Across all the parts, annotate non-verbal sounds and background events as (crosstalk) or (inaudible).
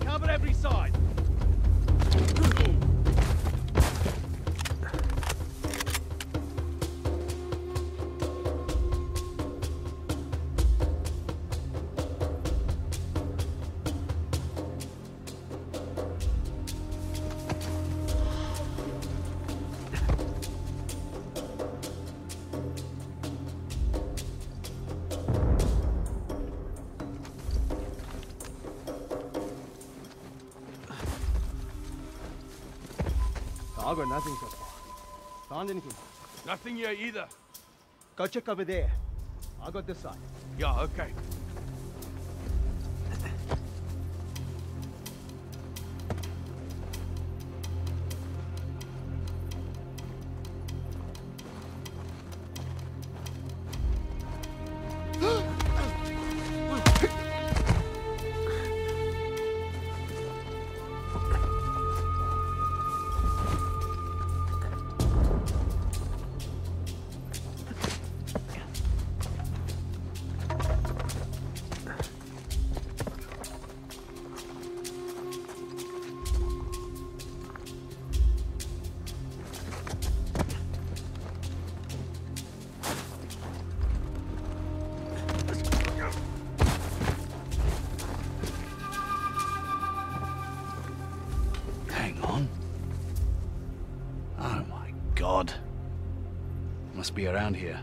Cover every side. I got nothing so far. Found anything? Nothing here either. Go check over there. I got this side. Yeah, okay. Must be around here.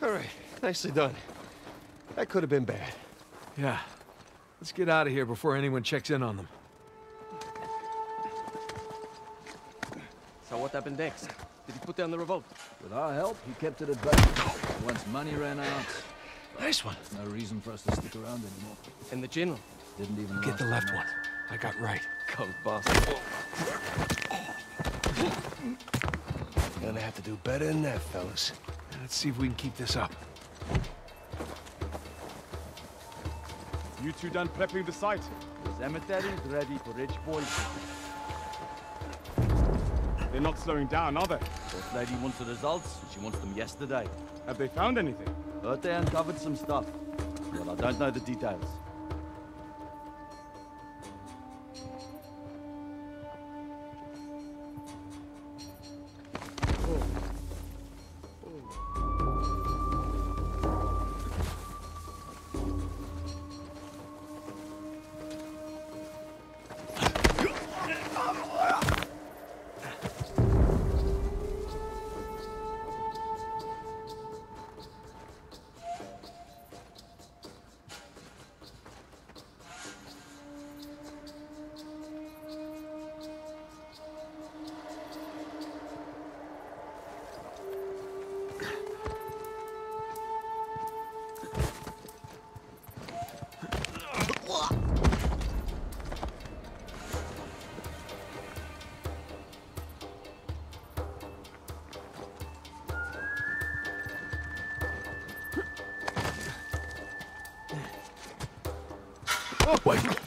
All right, nicely done. That could have been bad. Yeah. Let's get out of here before anyone checks in on them. What happened next? Did he put down the revolt? With our help, he kept it at bay. Once money ran out, Nice one. no reason for us to stick around anymore. And the general? Didn't even Get the left month. one. I got right. Cold bastard. Gonna have to do better than that, fellas. Let's see if we can keep this up. You two done prepping the site? The cemetery is ready for rich boys. They're not slowing down, are they? First lady wants the results. She wants them yesterday. Have they found anything? Heard they uncovered some stuff, but I don't know the details. Wait.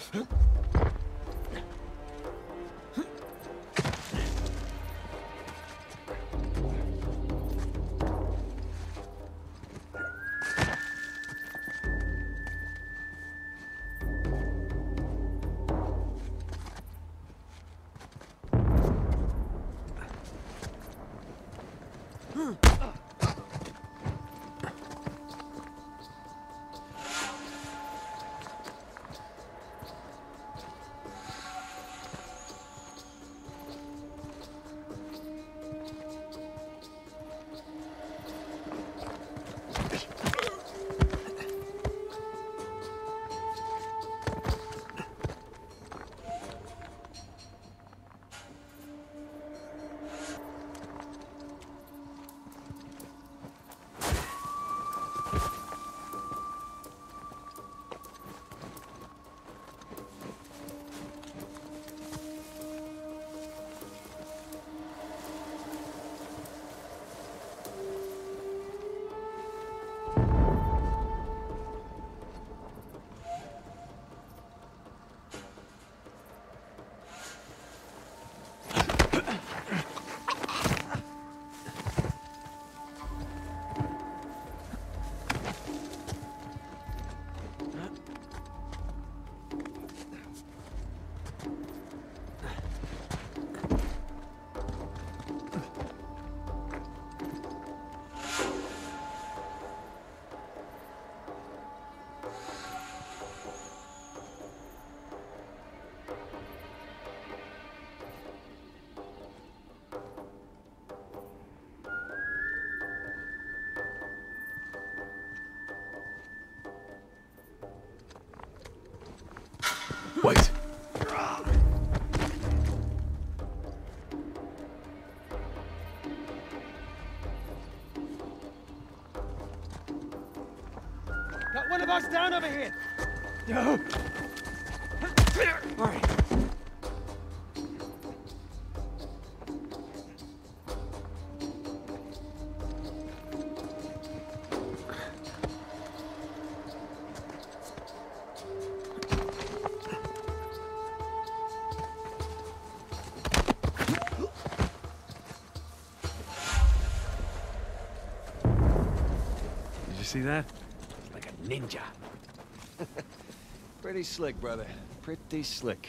Wait. Got one of us down over here! No! All right. See that? Like a ninja. (laughs) Pretty slick, brother. Pretty slick.